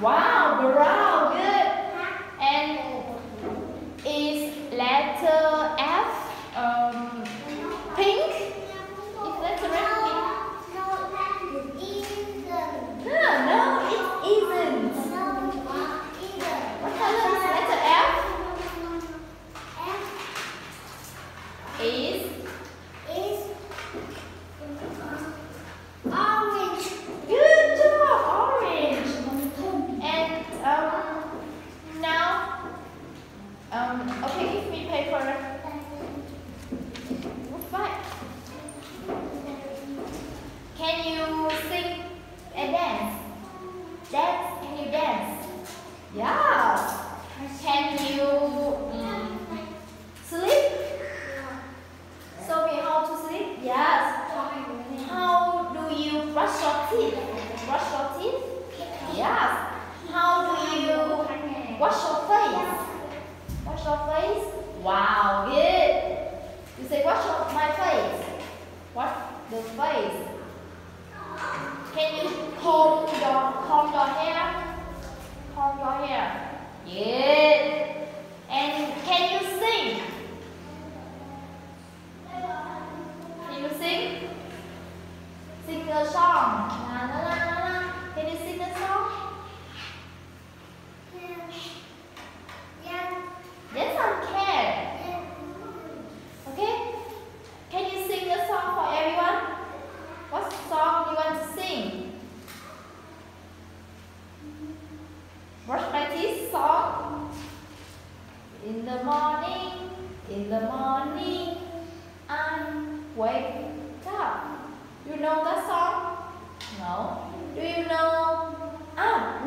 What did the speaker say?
Wow, Can you mm, sleep? So we how to sleep? Yes. How do you brush your teeth? Brush your teeth? Yes. How do you wash your face? Wash your face? Wow, good. You say wash your, my face. Wash the face. Can you comb your comb your hair? Comb your hair. Good. And can you sing? Can you sing? Sing a song. La, la, la, la, la. Can you sing a song? Yes, I can. Okay? Can you sing a song for everyone? What song you want to sing? Brush my teeth song. In the morning, in the morning, I wake up. You know that song? No. Do you know? Ah,